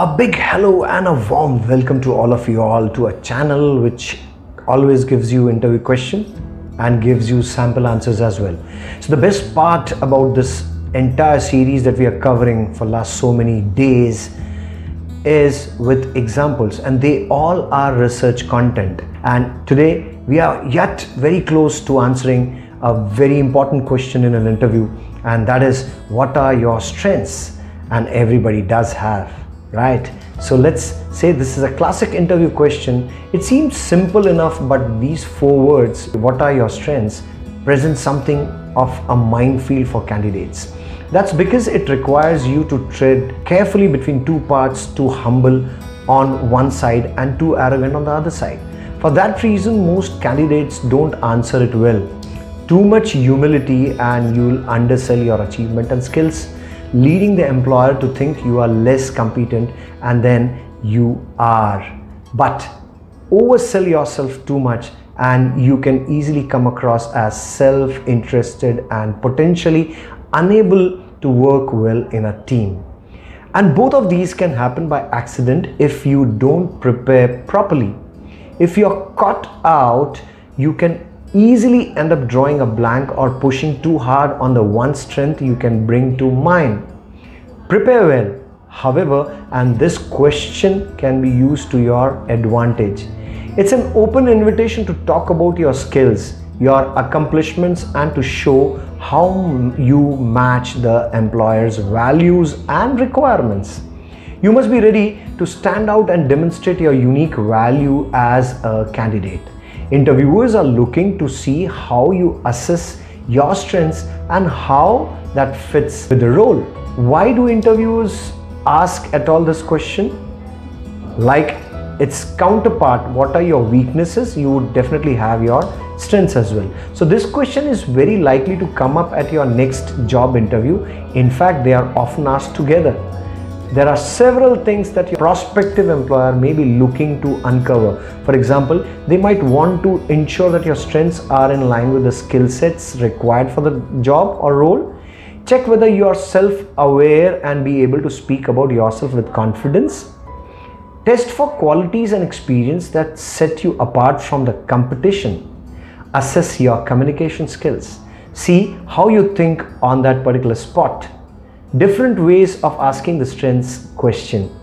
A big hello and a warm welcome to all of you all to a channel which always gives you interview question and gives you sample answers as well. So the best part about this entire series that we are covering for last so many days is with examples and they all are research content and today we are yet very close to answering a very important question in an interview and that is what are your strengths and everybody does have right. So let's say this is a classic interview question. It seems simple enough but these four words what are your strengths present something of a minefield for candidates. That's because it requires you to tread carefully between two parts too humble on one side and too arrogant on the other side. For that reason most candidates don't answer it well. Too much humility and you'll undersell your achievement and skills leading the employer to think you are less competent and then you are. But oversell yourself too much and you can easily come across as self-interested and potentially unable to work well in a team. And both of these can happen by accident if you don't prepare properly. If you're caught out, you can easily end up drawing a blank or pushing too hard on the one strength you can bring to mind. Prepare well, however, and this question can be used to your advantage. It's an open invitation to talk about your skills, your accomplishments, and to show how you match the employer's values and requirements. You must be ready to stand out and demonstrate your unique value as a candidate. Interviewers are looking to see how you assess your strengths and how that fits with the role. Why do interviewers ask at all this question? Like its counterpart, what are your weaknesses? You would definitely have your strengths as well. So this question is very likely to come up at your next job interview. In fact, they are often asked together there are several things that your prospective employer may be looking to uncover. For example, they might want to ensure that your strengths are in line with the skill sets required for the job or role. Check whether you are self aware and be able to speak about yourself with confidence. Test for qualities and experience that set you apart from the competition. Assess your communication skills. See how you think on that particular spot different ways of asking the strengths question.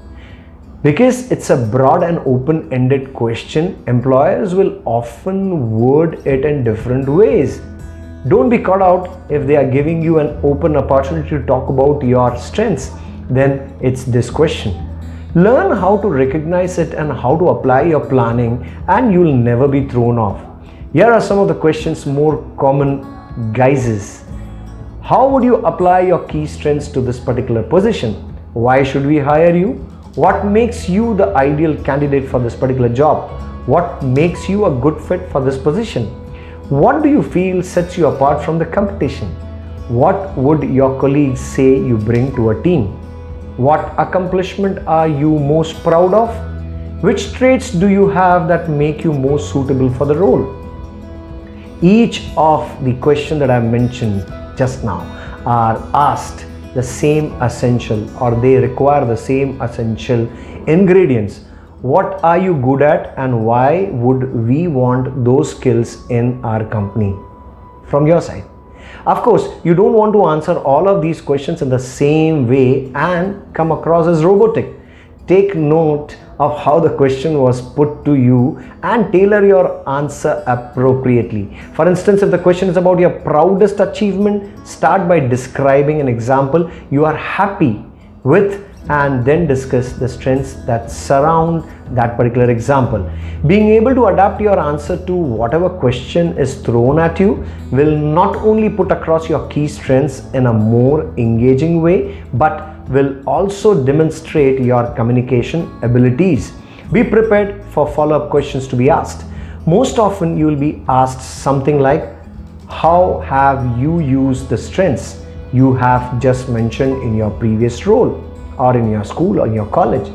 Because it's a broad and open ended question, employers will often word it in different ways. Don't be caught out if they are giving you an open opportunity to talk about your strengths, then it's this question. Learn how to recognize it and how to apply your planning, and you'll never be thrown off. Here are some of the questions more common guises how would you apply your key strengths to this particular position? Why should we hire you? What makes you the ideal candidate for this particular job? What makes you a good fit for this position? What do you feel sets you apart from the competition? What would your colleagues say you bring to a team? What accomplishment are you most proud of? Which traits do you have that make you most suitable for the role? Each of the question that I've mentioned just now are asked the same essential or they require the same essential ingredients. What are you good at and why would we want those skills in our company? From your side. Of course you don't want to answer all of these questions in the same way and come across as robotic. Take note of how the question was put to you and tailor your answer appropriately. For instance, if the question is about your proudest achievement, start by describing an example you are happy with and then discuss the strengths that surround that particular example. Being able to adapt your answer to whatever question is thrown at you will not only put across your key strengths in a more engaging way, but will also demonstrate your communication abilities. Be prepared for follow-up questions to be asked. Most often you will be asked something like, how have you used the strengths you have just mentioned in your previous role or in your school or in your college?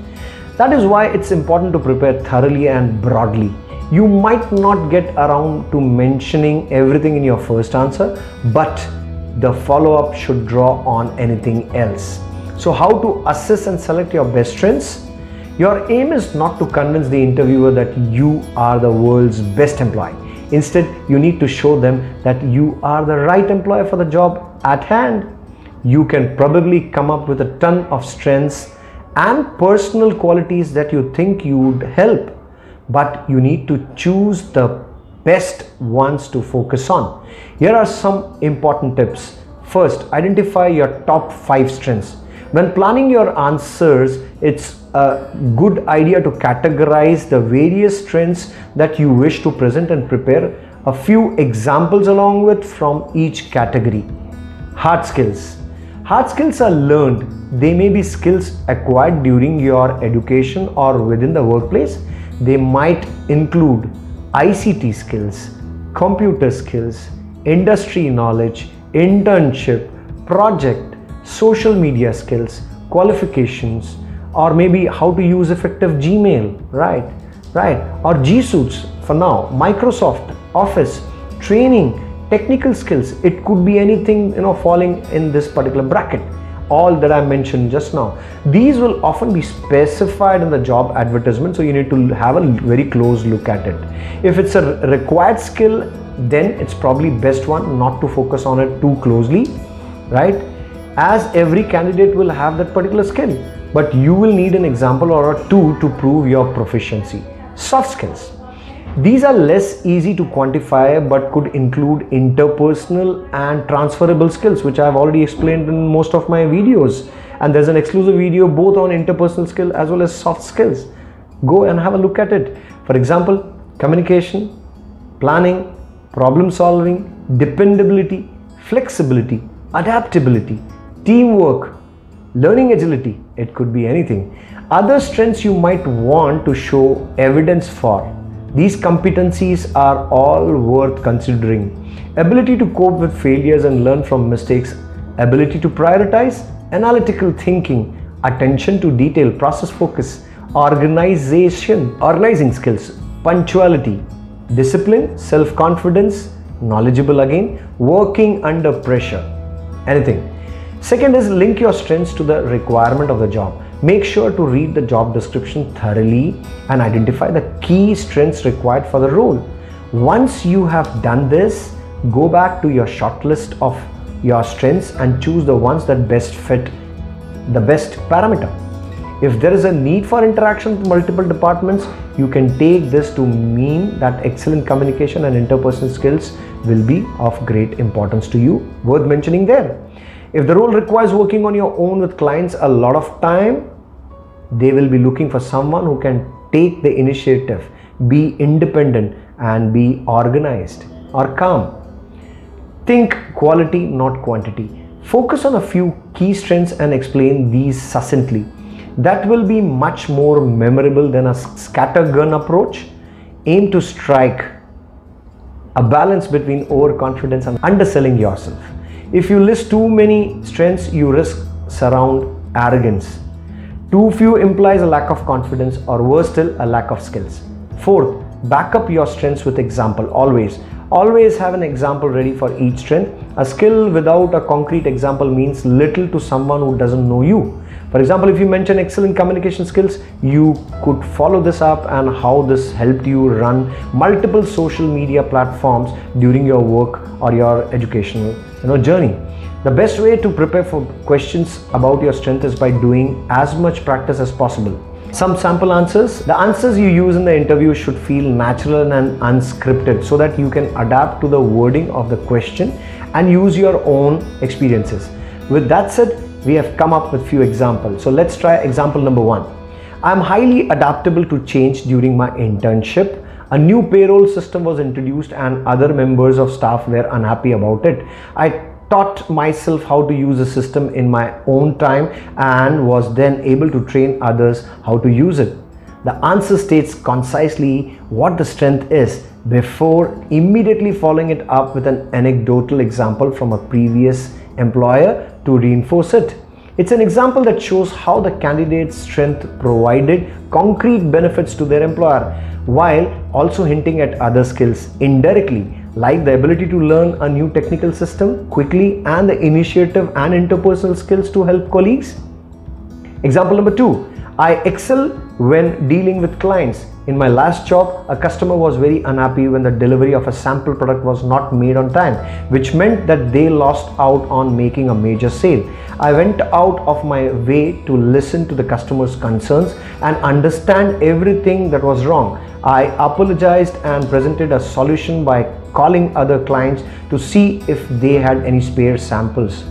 That is why it's important to prepare thoroughly and broadly. You might not get around to mentioning everything in your first answer, but the follow-up should draw on anything else. So how to assess and select your best strengths? Your aim is not to convince the interviewer that you are the world's best employee. Instead, you need to show them that you are the right employer for the job at hand. You can probably come up with a ton of strengths and personal qualities that you think you would help, but you need to choose the best ones to focus on. Here are some important tips. First, identify your top five strengths. When planning your answers, it's a good idea to categorize the various strengths that you wish to present and prepare a few examples along with from each category. Hard skills. Hard skills are learned. They may be skills acquired during your education or within the workplace. They might include ICT skills, computer skills, industry knowledge, internship, project, social media skills, qualifications, or maybe how to use effective Gmail, right? Right? Or G Suites for now, Microsoft, Office, training, technical skills. It could be anything, you know, falling in this particular bracket all that I mentioned just now. These will often be specified in the job advertisement, so you need to have a very close look at it. If it's a required skill, then it's probably best one not to focus on it too closely, right? As every candidate will have that particular skill, but you will need an example or two to prove your proficiency. Soft skills these are less easy to quantify but could include interpersonal and transferable skills which I've already explained in most of my videos and there's an exclusive video both on interpersonal skill as well as soft skills. Go and have a look at it. For example, communication, planning, problem solving, dependability, flexibility, adaptability, teamwork, learning agility, it could be anything. Other strengths you might want to show evidence for these competencies are all worth considering. Ability to cope with failures and learn from mistakes, ability to prioritize, analytical thinking, attention to detail, process focus, organization, organizing skills, punctuality, discipline, self confidence, knowledgeable again, working under pressure, anything. Second is link your strengths to the requirement of the job. Make sure to read the job description thoroughly and identify the key strengths required for the role. Once you have done this, go back to your shortlist of your strengths and choose the ones that best fit the best parameter. If there is a need for interaction with multiple departments, you can take this to mean that excellent communication and interpersonal skills will be of great importance to you, worth mentioning there. If the role requires working on your own with clients a lot of time, they will be looking for someone who can take the initiative, be independent, and be organized or calm. Think quality, not quantity. Focus on a few key strengths and explain these succinctly. That will be much more memorable than a scattergun approach. Aim to strike a balance between overconfidence and underselling yourself. If you list too many strengths, you risk surround arrogance. Too few implies a lack of confidence or worse still, a lack of skills. Fourth, back up your strengths with example always. Always have an example ready for each strength. A skill without a concrete example means little to someone who doesn't know you. For example, if you mention excellent communication skills, you could follow this up and how this helped you run multiple social media platforms during your work or your educational you know, journey. The best way to prepare for questions about your strength is by doing as much practice as possible. Some sample answers. The answers you use in the interview should feel natural and unscripted so that you can adapt to the wording of the question and use your own experiences. With that said, we have come up with few examples. So let's try example number one. I'm highly adaptable to change during my internship. A new payroll system was introduced and other members of staff were unhappy about it. I taught myself how to use the system in my own time and was then able to train others how to use it. The answer states concisely what the strength is before immediately following it up with an anecdotal example from a previous employer to reinforce it. It's an example that shows how the candidate's strength provided concrete benefits to their employer while also hinting at other skills indirectly like the ability to learn a new technical system quickly and the initiative and interpersonal skills to help colleagues. Example number two, I excel when dealing with clients. In my last job, a customer was very unhappy when the delivery of a sample product was not made on time, which meant that they lost out on making a major sale. I went out of my way to listen to the customer's concerns and understand everything that was wrong. I apologized and presented a solution by calling other clients to see if they had any spare samples,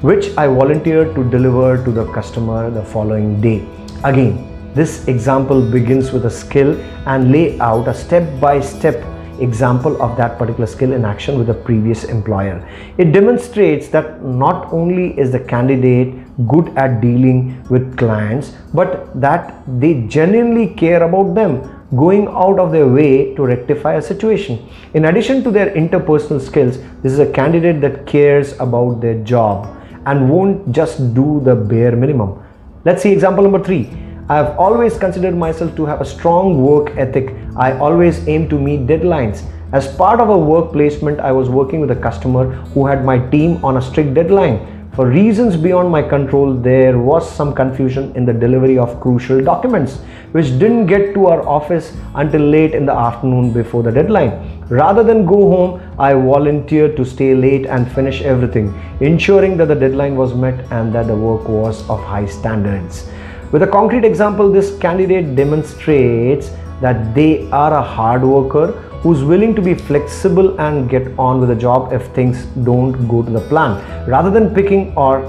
which I volunteered to deliver to the customer the following day. Again, this example begins with a skill and lay out a step-by-step example of that particular skill in action with a previous employer. It demonstrates that not only is the candidate good at dealing with clients, but that they genuinely care about them going out of their way to rectify a situation. In addition to their interpersonal skills, this is a candidate that cares about their job and won't just do the bare minimum. Let's see example number three. I have always considered myself to have a strong work ethic. I always aim to meet deadlines. As part of a work placement, I was working with a customer who had my team on a strict deadline. For reasons beyond my control, there was some confusion in the delivery of crucial documents, which didn't get to our office until late in the afternoon before the deadline. Rather than go home, I volunteered to stay late and finish everything, ensuring that the deadline was met and that the work was of high standards. With a concrete example, this candidate demonstrates that they are a hard worker who's willing to be flexible and get on with the job if things don't go to the plan rather than picking or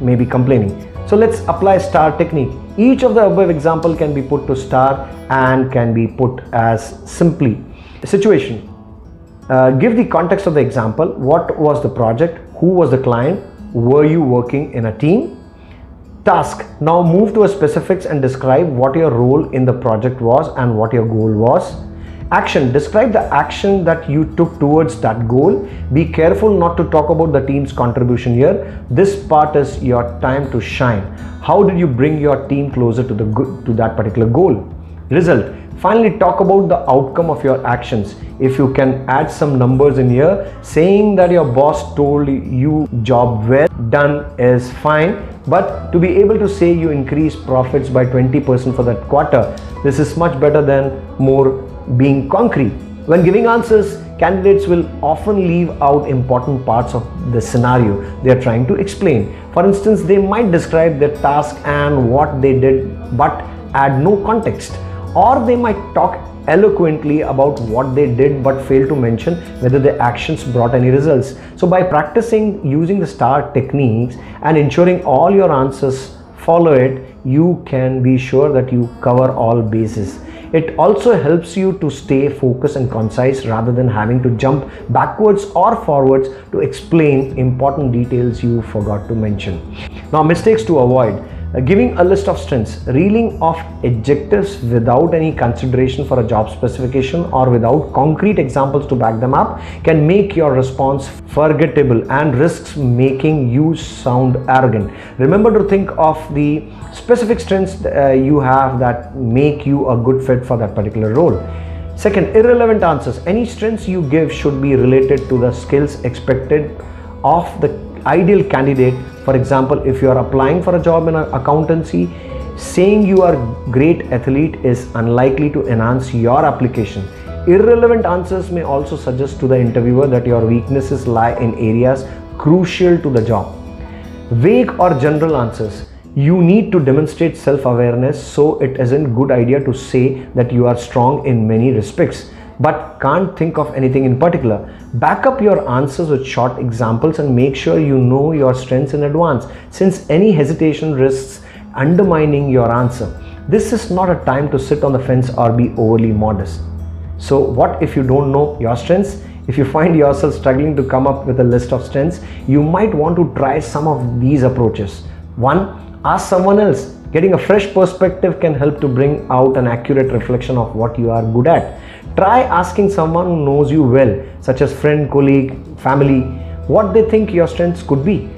maybe complaining. So let's apply star technique. Each of the above example can be put to star and can be put as simply situation. Uh, give the context of the example. What was the project? Who was the client? Were you working in a team? Task. Now move to a specifics and describe what your role in the project was and what your goal was. Action. Describe the action that you took towards that goal. Be careful not to talk about the team's contribution here. This part is your time to shine. How did you bring your team closer to the to that particular goal? Result. Finally, talk about the outcome of your actions. If you can add some numbers in here, saying that your boss told you job well done is fine, but to be able to say you increase profits by 20% for that quarter, this is much better than more being concrete. When giving answers, candidates will often leave out important parts of the scenario they are trying to explain. For instance, they might describe their task and what they did but add no context or they might talk eloquently about what they did but fail to mention whether the actions brought any results. So by practicing using the STAR techniques and ensuring all your answers follow it, you can be sure that you cover all bases. It also helps you to stay focused and concise rather than having to jump backwards or forwards to explain important details you forgot to mention. Now mistakes to avoid. Uh, giving a list of strengths, reeling off adjectives without any consideration for a job specification or without concrete examples to back them up can make your response forgettable and risks making you sound arrogant. Remember to think of the specific strengths uh, you have that make you a good fit for that particular role. Second, irrelevant answers. Any strengths you give should be related to the skills expected of the ideal candidate for example if you are applying for a job in an accountancy saying you are great athlete is unlikely to enhance your application. Irrelevant answers may also suggest to the interviewer that your weaknesses lie in areas crucial to the job. Vague or general answers. You need to demonstrate self-awareness so it isn't good idea to say that you are strong in many respects but can't think of anything in particular. Back up your answers with short examples and make sure you know your strengths in advance since any hesitation risks undermining your answer. This is not a time to sit on the fence or be overly modest. So what if you don't know your strengths? If you find yourself struggling to come up with a list of strengths, you might want to try some of these approaches. One, ask someone else. Getting a fresh perspective can help to bring out an accurate reflection of what you are good at. Try asking someone who knows you well, such as friend, colleague, family, what they think your strengths could be.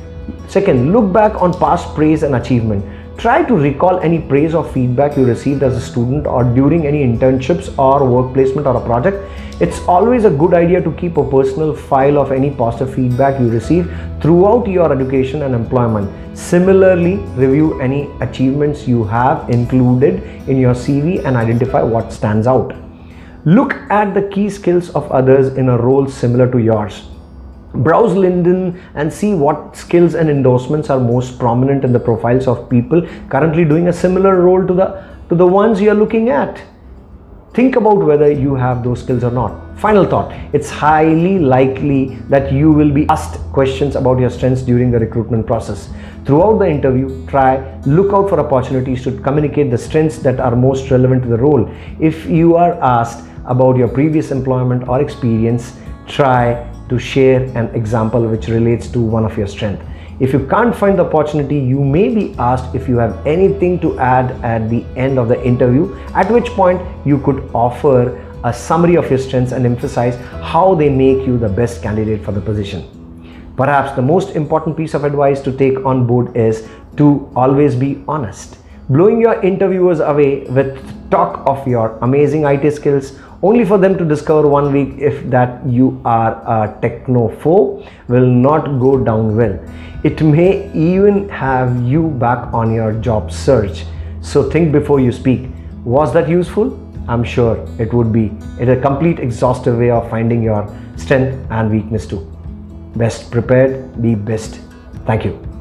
Second, look back on past praise and achievement. Try to recall any praise or feedback you received as a student or during any internships or work placement or a project. It's always a good idea to keep a personal file of any positive feedback you receive throughout your education and employment. Similarly, review any achievements you have included in your CV and identify what stands out. Look at the key skills of others in a role similar to yours. Browse LinkedIn and see what skills and endorsements are most prominent in the profiles of people currently doing a similar role to the to the ones you are looking at. Think about whether you have those skills or not. Final thought it's highly likely that you will be asked questions about your strengths during the recruitment process. Throughout the interview, try look out for opportunities to communicate the strengths that are most relevant to the role. If you are asked about your previous employment or experience, try to share an example which relates to one of your strengths. If you can't find the opportunity, you may be asked if you have anything to add at the end of the interview, at which point you could offer a summary of your strengths and emphasize how they make you the best candidate for the position. Perhaps the most important piece of advice to take on board is to always be honest. Blowing your interviewers away with talk of your amazing IT skills only for them to discover one week if that you are a technophobe will not go down well. It may even have you back on your job search. So think before you speak. Was that useful? I'm sure it would be. It's a complete exhaustive way of finding your strength and weakness too. Best prepared, be best. Thank you.